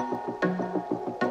フフフフフ。